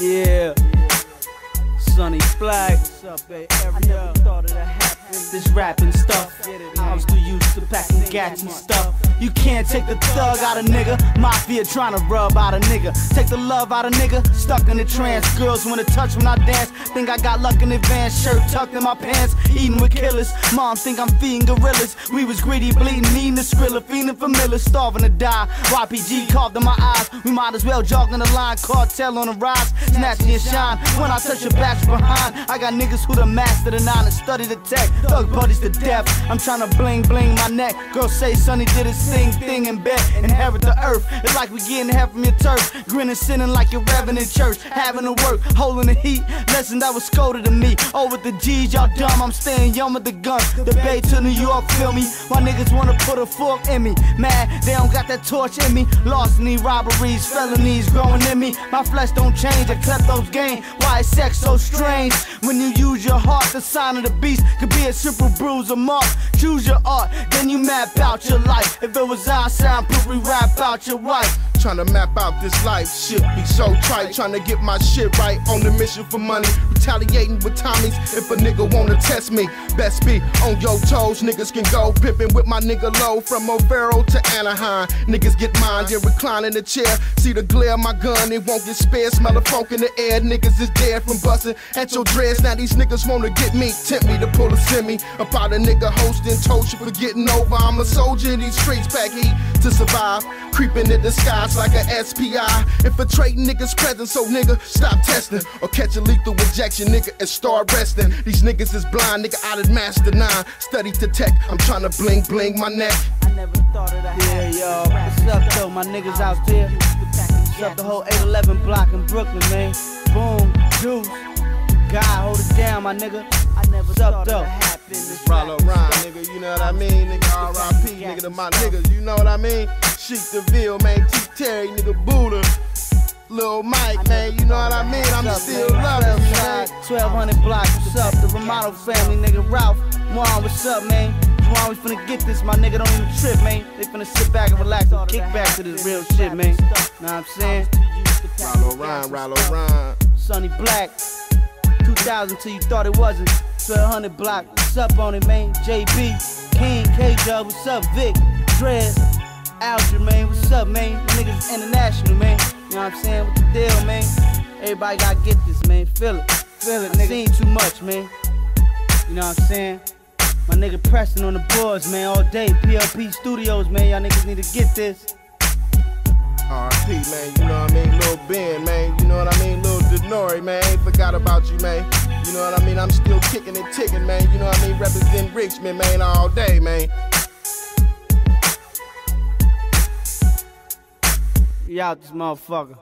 Yeah. Sonny Black. What's up? I never thought that happening. This rapping stuff. I was too used to packing gats and stuff. You can't take the thug out of nigga. Mafia trying to rub out a nigga. Take the love out of nigga. Stuck in the trance. Girls wanna touch when I dance. Think I got luck in advance. Shirt tucked in my pants. Eating with killers. Mom think I'm feeding gorillas. We was greedy, bleeding, needing the skrilla. Feeding for Miller. Starving to die. YPG carved in my eyes. We might as well jog in the line. Cartel on the rise. Snatching your shine. When I touch your back behind. I got niggas who the master the nine and study the tech. Thug buddies to death. I'm trying to bling bling my neck. Girl say Sonny did his thing thing and bed. Inherit the earth. It's like we getting half from your turf. Grinning, sinning like you're revving in church. Having to work, holding the heat. Lesson that was scolded to me. Oh, with the G's, y'all dumb. I'm staying young with the gun. The Bay to New York, feel me. My niggas wanna put a fork in me. Mad, they don't got that torch in me. Lost in these robberies, felonies growing in me. My flesh don't change. I kleptos gain. Why is sex so strange? When you use your heart, the sign of the beast could be a simple bruise or mark. Choose your art, then you map out your life. If it was I, soundproof, we rap out your wife. Trying to map out this life, shit be so trite. Trying to get my shit right on the mission for money. Retaliating with Tommies if a nigga wanna test me. Best be on your toes, niggas can go. Pippin' with my nigga low from O'Farrell to Anaheim. Niggas get mine, then recline in the chair. See the glare of my gun, it won't get spared. Smell the funk in the air, niggas is dead from bustin' at your dreads. Now these niggas wanna get me, tempt me to pull a semi. About a nigga hosting, told you for getting over. I'm a soldier in these streets, pack heat to survive. Creeping in the skies like a SPI. Infiltrating niggas present, so nigga, stop testing. Or catch a lethal injection, nigga, and start resting. These niggas is blind, nigga, I done master nine. Study to tech, I'm trying to bling bling my neck. I never thought of that. Yeah, y'all. What's up, though? My niggas out there. What's up, the whole 811 block in Brooklyn, man? Boom, juice. God, hold it down, my nigga. I never What's up, though? Rollo Rhyme, nigga, you know what I mean? Nigga, RIP, nigga, to my niggas, you know what I mean? Chic DeVille, man, T. Terry, nigga, Buddha. Lil Mike, man, you know what I mean? I'm still loving you, man. 1200 blocks, what's up? The Romano family, nigga, Ralph. Juan, what's up, man? Juan, we finna get this, my nigga, don't even trip, man. They finna sit back and relax and kick back to this real shit, man. Know what I'm saying? Rollo Rhyme, Rollo Rhyme. Sonny Black, 2000 till you thought it wasn't. 1200 block, what's up on it, man? JB, King, K Dub, what's up, Vic, Dread, Alger, man, what's up, man? Niggas international, man. You know what I'm saying? What the deal, man? Everybody gotta get this, man. Feel it, feel it, nigga. Seen too much, man. You know what I'm saying? My nigga pressing on the boards, man, all day. PLP Studios, man. Y'all niggas need to get this. RP, man, you know what I mean? Lil Ben, man, you know what I mean? Lil Denori, man, ain't forgot about you, man. You know what I mean? I'm still kicking and ticking, man. You know what I mean? Represent Richmond, man, all day, man. You out this motherfucker.